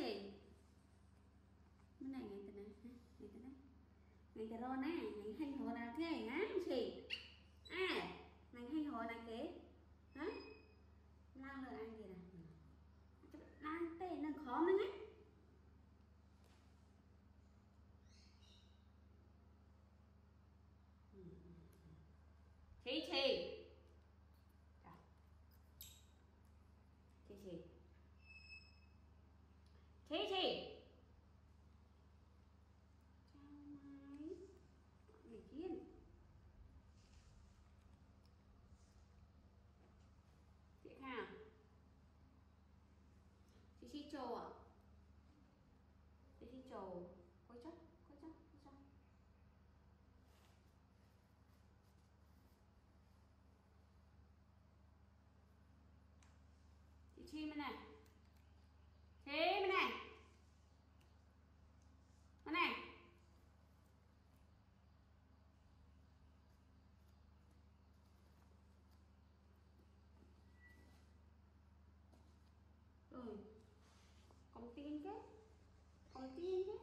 ទេមិនណាថ្ងៃទៅណាថ្ងៃទៅណាថ្ងៃទៅរណាថ្ងៃហិញរណាគេណាឈីអែថ្ងៃហិញរណាគេហ៎ឡើងលើអញទៀតណាចាប់ឡើងទេនៅក្រមហ្នឹងណាឈីឈី trầu quay chắc quay chắc quay chắc. Chị chi bên này. Chị bên này. Bên này. Rồi. 我今天。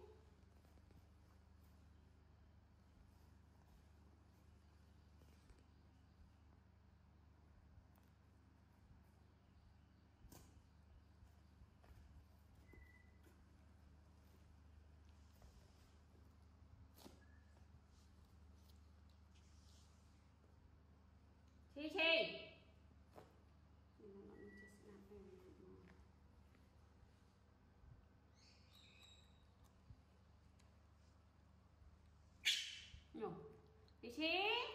이 렇.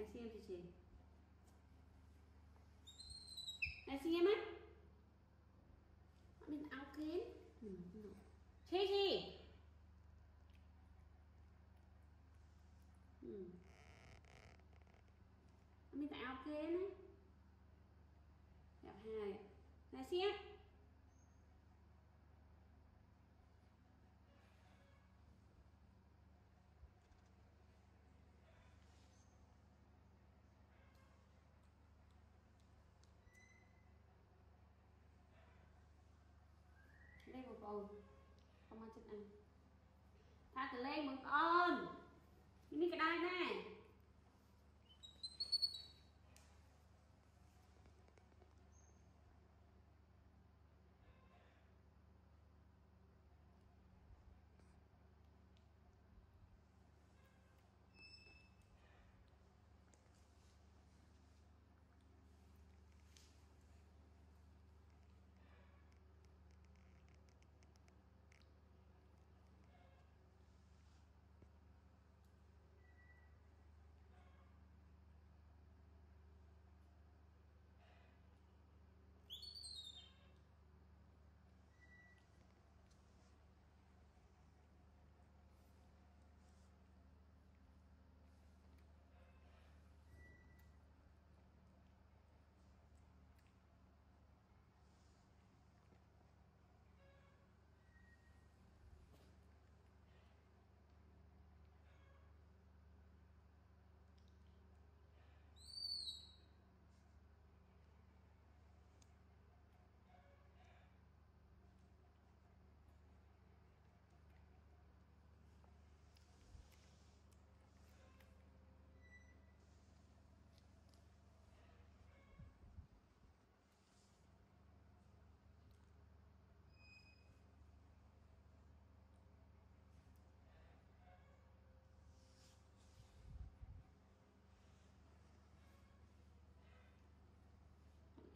Này xem chị chị Này xem á Bên áo kín. Chị chị ừ. ừ. Bên áo kín ấy. Đẹp hai ទេបងប្អូនកុំមកចិត្តអានថាតលេងបងប្អូននេះក៏ដែរដែរ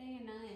பார்த்தீங்கன்னா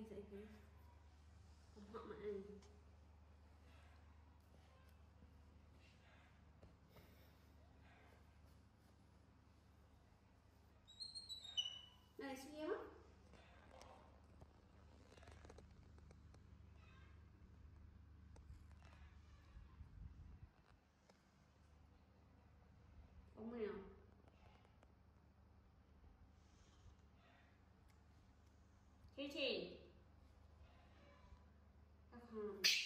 these open. I've my own. Nice view. Oh. Kitty. Mm.